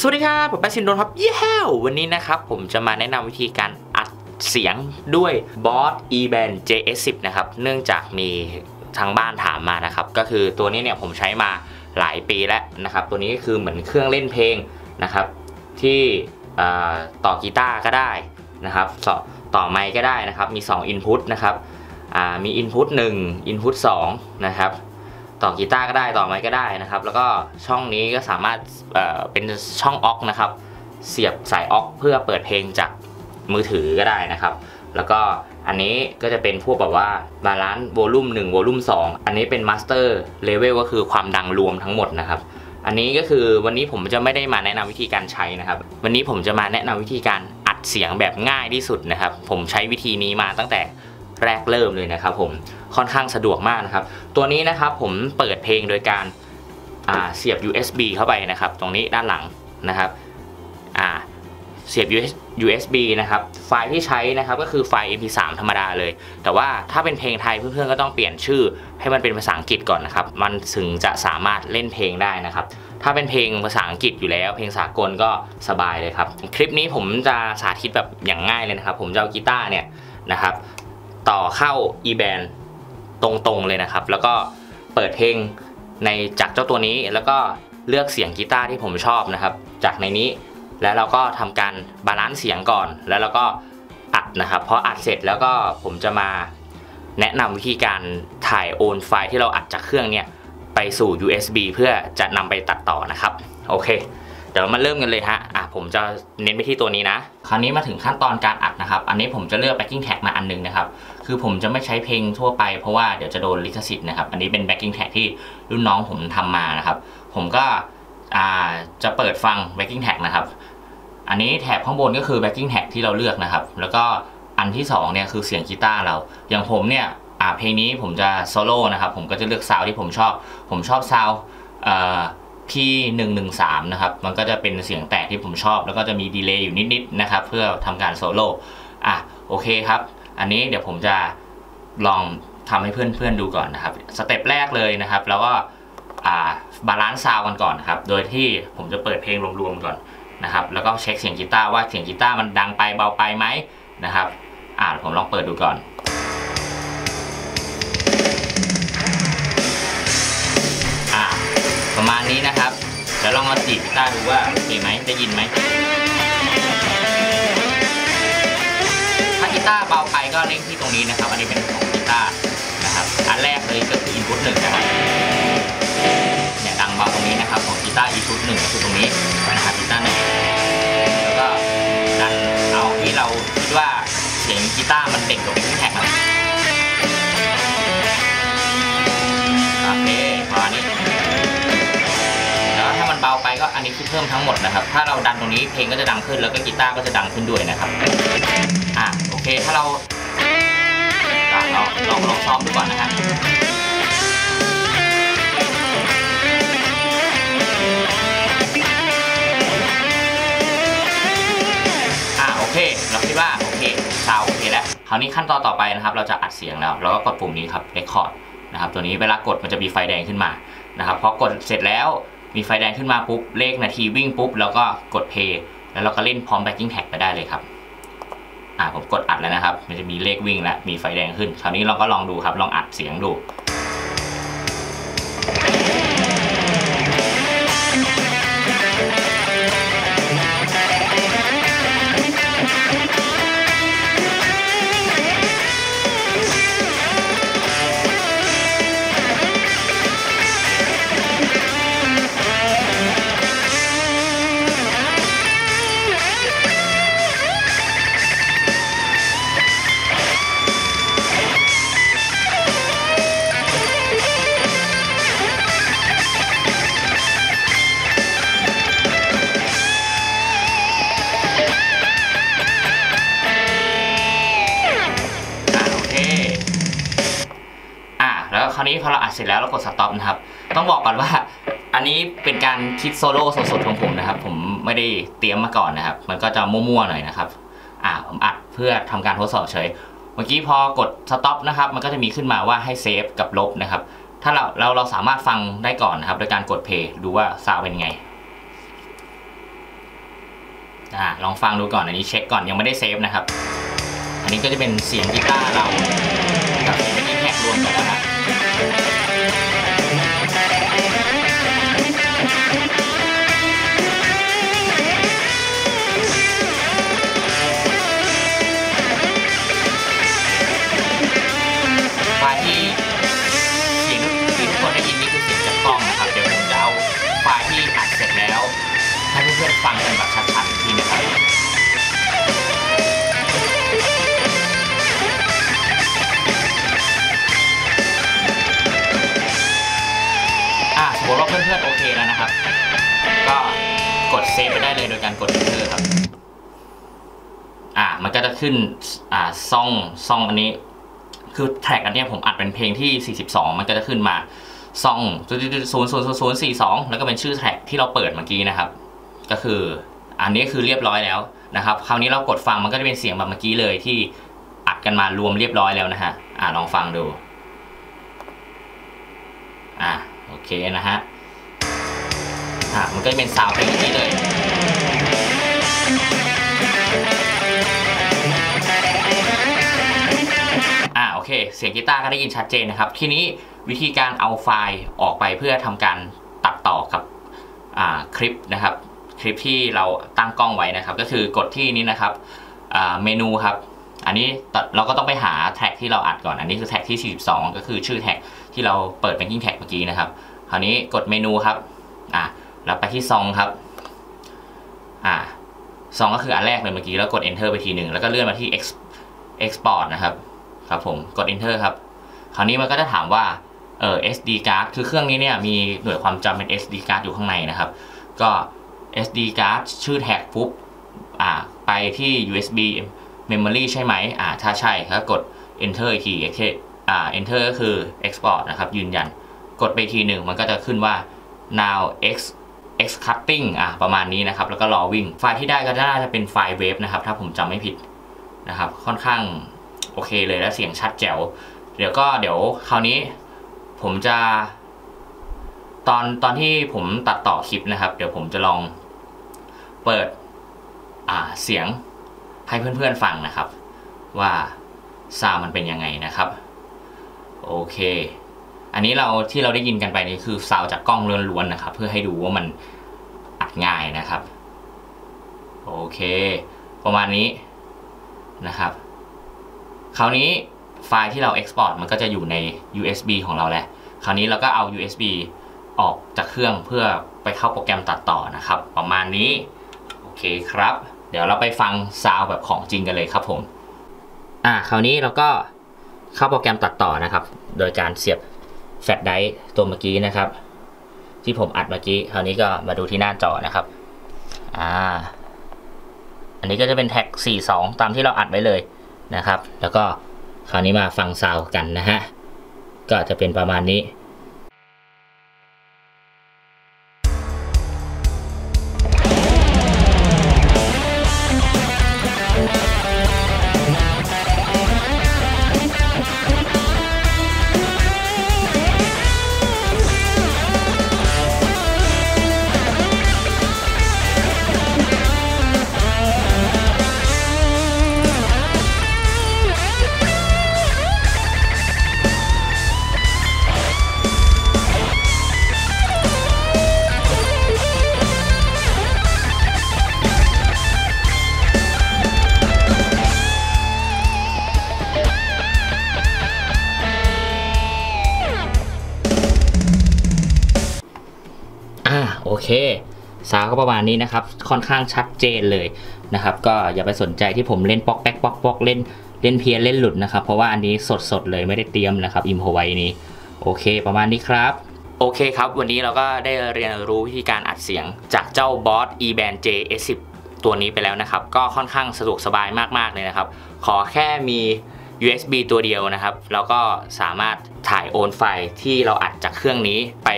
สวัสดีครับผมแปซินโดนครับเย้วันนี้นะครับผมจะมาแนะนำวิธีการอัดเสียงด้วย Boss eBand JS10 นะครับเนื่องจากมีทางบ้านถามมานะครับก็คือตัวนี้เนี่ยผมใช้มาหลายปีแล้วนะครับตัวนี้ก็คือเหมือนเครื่องเล่นเพลงนะครับที่ต่อกีตาร์ก็ได้นะครับต่อต่อไมค์ก็ได้นะครับมี 2 Input นะครับมี Input 1 Input 2นะครับ ต่อกีตาร์ก็ได้ต่อไมค์ก็ได้นะครับ แล้วก็ช่องนี้ก็สามารถเป็นช่องออกนะครับ เสียบสายออกเพื่อเปิดเพลงจากมือถือก็ได้นะครับ แล้วก็อันนี้ก็จะเป็นพวกแบบว่า balance volume 1 volume 2 อันนี้เป็น master level ก็คือความดังรวมทั้งหมดนะครับ อันนี้ก็คือวันนี้ผมจะไม่ได้มาแนะนำวิธีการใช้นะครับ วันนี้ผมจะมาแนะนำวิธีการอัดเสียงแบบง่ายที่สุดนะครับ ผมใช้วิธีนี้มาตั้งแต่ แรกเริ่มเลยนะครับผมค่อนข้างสะดวกมากนะครับ ตัวนี้นะครับผมเปิดเพลงโดยการเสียบ USB เข้าไปนะครับ ตรงนี้ด้านหลังนะครับเสียบ USB นะครับ ไฟล์ที่ใช้นะครับก็คือไฟล์ MP3 ธรรมดาเลย แต่ว่าถ้าเป็นเพลงไทยเพื่อนๆก็ต้องเปลี่ยนชื่อ ให้มันเป็นภาษาอังกฤษก่อนนะครับ มันถึงจะสามารถเล่นเพลงได้นะครับ ถ้าเป็นเพลงภาษาอังกฤษอยู่แล้ว เพลงสากลก็สบายเลยครับ คลิปนี้ผมจะสาธิตแบบอย่างง่ายเลยนะครับ ผมจะเอากีตาร์เนี่ยนะครับ ต่อเข้า eBand ตรงๆเลยนะครับ แล้วก็เปิดเพลงในจากเจ้าตัวนี้แล้วก็เลือกเสียงกีตาร์ที่ผมชอบนะครับ จากในนี้แล้วเราก็ทำการ balance เสียงก่อน แล้วเราก็อัดนะครับพออัดเสร็จแล้วก็ผมจะมาแนะนำวิธีการถ่ายโอนไฟล์ที่เราอัดจากเครื่องเนี่ยไปสู่ USB เพื่อจะนำไปตัดต่อนะครับ โอเค เดี๋ยวมาเริ่มกันเลยฮะอะผมจะเน้นไปที่ตัวนี้นะ คราวนี้มาถึงขั้นตอนการอัดนะครับ อันนี้ผมจะเลือก backing tag มาอันนึงนะครับ คือผมจะไม่ใช้เพลงทั่วไปเพราะว่าเดี๋ยวจะโดนลิขสิทธิ์นะครับ อันนี้เป็น backing tag ที่รุ่นน้องผมทำมานะครับ ผมก็จะเปิดฟัง backing tag นะครับ อันนี้แถบข้างบนก็คือ backing tag ที่เราเลือกนะครับ แล้วก็อันที่2เนี่ยคือเสียงกีตาร์เรา อย่างผมเนี่ยเพลงนี้ผมจะโซโล่นะครับ ผมก็จะเลือกซาวที่ผมชอบ ผมชอบซาวที่113นะครับ มันก็จะเป็นเสียงแตกที่ผมชอบ แล้วก็จะมี delay อยู่นิดๆนะครับ เพื่อทำการโซโล่ อะ โอเคครับ อันนี้เดี๋ยวผมจะลองทำให้เพื่อนๆดูก่อนนะครับ step แรกเลยนะครับ แล้วก็ balance sound กันก่อนครับ โดยที่ผมจะเปิดเพลงรวมๆก่อนนะครับ แล้วก็เช็คเสียงกีตาร์ว่าเสียงกีตาร์มันดังไปเบาไปไหมนะครับอ่าผมลองเปิดดูก่อนประมาณนี้นะครับเดี๋ยวลองมาตีกีตาร์ดูว่าโอเคไหมจะยินไหมถ้ากีตาร์เบาไป เร่งที่ตรงนี้นะครับ อันนี้เป็นของกีตาร์นะครับ อันแรกเลยก็คือ input หนึ่งนะครับเนี่ยดังเบาตรงนี้นะครับ ของกีตาร์ input หนึ่งก็คือตรงนี้นะครับกีตาร์หนึ่งแล้วก็ดันเอาที่เราคิดว่าเสียงกีตาร์มันเด็กกว่าเป็นแท็กนะโอเคประมาณนี้เบาไปก็อันนี้คือเพิ่มทั้งหมดนะครับ ถ้าเราดันตรงนี้เพลงก็จะดังขึ้นแล้วก็กีตาร์ก็จะดังขึ้นด้วยนะครับ อะโอเค ถ้าเรา เราลองลองซ้อมดูก่อนนะครับอะโอเคเราคิดว่าโอเคซาวโอเคแล้วคราวนี้ขั้นตอนต่อไปนะครับ เราจะอัดเสียงแล้ว เราก็กดปุ่มนี้ครับ record นะครับ ตัวนี้เวลากดมันจะมีไฟแดงขึ้นมานะครับพอกดเสร็จแล้วมีไฟแดงขึ้นมาปุ๊บเลขนาทีวิ่งปุ๊บแล้วก็กด play แล้วเราก็เล่นพร้อม backing track ไปได้เลยครับ อ่าผมกดอัดแล้วนะครับ มันจะมีเลขวิ่งแล้วมีไฟแดงขึ้น คราวนี้เราก็ลองดูครับ ลองอัดเสียงดู เสร็จแล้วเรากด stop นะครับ ต้องบอกก่อนว่า อันนี้เป็นการคิดโซโล่สดๆของผมนะครับ ผมไม่ได้เตรียมมาก่อนนะครับ มันก็จะมั่วๆหน่อยนะครับ อ่าผมอัดเพื่อทำการทดสอบเฉย เมื่อกี้พอกด stop นะครับ มันก็จะมีขึ้นมาว่าให้ save กับลบนะครับ ถ้าเราเราเราสามารถฟังได้ก่อนนะครับ โดยการกด play ดูว่าซาวเป็นไงอ่าลองฟังดูก่อนอันนี้เช็คก่อนยังไม่ได้ save นะครับ อันนี้ก็จะเป็นเสียงกีตาร์เรากับเสียงที่แทกรวมกันแล้วนะ ไฟ สมมติว่าเพื่อนๆโอเคแล้วนะครับ ก็กด save ไปได้เลยโดยการกด enter ครับ อะมันก็จะขึ้น อ่า song song อันนี้ คือ track อันนี้ผมอัดเป็นเพลงที่ 42 มันก็จะขึ้นมา song ศูนย์ศูนย์ศูนย์ศูนย์สี่สองแล้วก็เป็นชื่อ track ที่เราเปิดเมื่อกี้นะครับ ก็คืออันนี้คือเรียบร้อยแล้วนะครับ คราวนี้เรากดฟังมันก็จะเป็นเสียงแบบเมื่อกี้เลยที่อัดกันมารวมเรียบร้อยแล้วนะฮะ อ่าลองฟังดู อ่า เคนะฮะอ่ามันก็จะเป็นซาวเพลงนี้เลยอ่าโอเค เสียงกีตาร์ก็ได้ยินชัดเจนนะครับ ทีนี้วิธีการเอาไฟล์ออกไปเพื่อทำการตัดต่อกับอ่าคลิปนะครับ คลิปที่เราตั้งกล้องไว้นะครับ ก็คือกดที่นี้นะครับอ่าเมนูครับ อันนี้เราก็ต้องไปหา track ที่เราอัดก่อน อันนี้คือ track ที่ 42 ก็คือชื่อ track ที่เราเปิดเป็น backing track เมื่อกี้นะครับ คราวนี้กดเมนูครับอ่าแล้วไปที่ song ครับอ่า song ก็คืออันแรกเลยเมื่อกี้แล้วกด enter ไปทีหนึ่งแล้วก็เลื่อนมาที่ export นะครับครับผมกด enter ครับ คราวนี้มันก็จะถามว่าเออ SD card คือเครื่องนี้เนี่ยมีหน่วยความจำเป็น SD card อยู่ข้างในนะครับ ก็ SD card ชื่อแท็กปุ๊บอ่าไปที่ USB memory ใช่ไหมอ่าถ้าใช่ก็กด enter อีกทีโอเคอ่า enter ก็คือ export นะครับ ยืนยัน กดไปทีหนึ่งมันก็จะขึ้นว่า now x x cutting อ่าประมาณนี้นะครับ แล้วก็รอวิ่ง ไฟล์ที่ได้ก็น่าจะเป็นไฟล์เวฟนะครับ ถ้าผมจำไม่ผิดนะครับ ค่อนข้างโอเคเลยแล้วเสียงชัดแจ๋ว เดี๋ยวก็เดี๋ยวคราวนี้ผมจะ ตอนตอนที่ผมตัดต่อคลิปนะครับ เดี๋ยวผมจะลองเปิดอ่าเสียงให้เพื่อนๆฟังนะครับ ว่าซาวมันเป็นยังไงนะครับ โอเค อันนี้เราที่เราได้ยินกันไปนี่คือซาวจากกล้องล้วนๆนะครับ เพื่อให้ดูว่ามันอัดง่ายนะครับ โอเค ประมาณนี้นะครับ คราวนี้ไฟล์ที่เรา export มันก็จะอยู่ใน USB ของเราแหละ คราวนี้เราก็เอา USB ออกจากเครื่องเพื่อไปเข้าโปรแกรมตัดต่อนะครับ ประมาณนี้ โอเคครับ เดี๋ยวเราไปฟังซาวแบบของจริงกันเลยครับผม อ่า คราวนี้เราก็เข้าโปรแกรมตัดต่อนะครับ โดยการเสียบ แฟลชไดร์ตัวเมื่อกี้นะครับ ที่ผมอัดเมื่อกี้คราวนี้ก็มาดูที่หน้าจอนะครับอ่าอันนี้ก็จะเป็นแท็ก 42 ตามที่เราอัดไว้เลยนะครับ แล้วก็คราวนี้มาฟังซาวด์กันนะฮะก็จะเป็นประมาณนี้ เคซาวก็ประมาณนี้นะครับ ค่อนข้างชัดเจนเลยนะครับ ก็อย่าไปสนใจที่ผมเล่นปอกแป๊กปอกปอกเล่นเล่นเพียนเล่นหลุดนะครับ เพราะว่าอันนี้สดๆเลยไม่ได้เตรียมนะครับอิมพอไว้นี้โอเค ประมาณนี้ครับ โอเคครับ วันนี้เราก็ได้เรียนรู้วิธีการอัดเสียงจากเจ้าบอส eBand JS10 ตัวนี้ไปแล้วนะครับ ก็ค่อนข้างสะดวกสบายมากๆเลยนะครับ ขอแค่มี USB ตัวเดียวนะครับ แล้วก็สามารถถ่ายโอนไฟล์ที่เราอัดจากเครื่องนี้ไป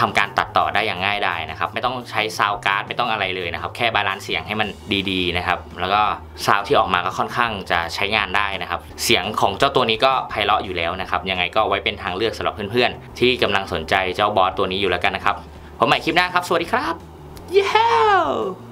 ทำการตัดต่อได้อย่างง่ายดายนะครับ ไม่ต้องใช้ sound card ไม่ต้องอะไรเลยนะครับ แค่ balance เสียงให้มันดีๆนะครับ แล้วก็ซาวที่ออกมาก็ค่อนข้างจะใช้งานได้นะครับ เสียงของเจ้าตัวนี้ก็ไพเราะอยู่แล้วนะครับ ยังไงก็ไว้เป็นทางเลือกสำหรับเพื่อนๆ ที่กำลังสนใจเจ้า Boss ตัวนี้อยู่แล้วกันนะครับผมใหม่คลิปหน้าครับ สวัสดีครับเย้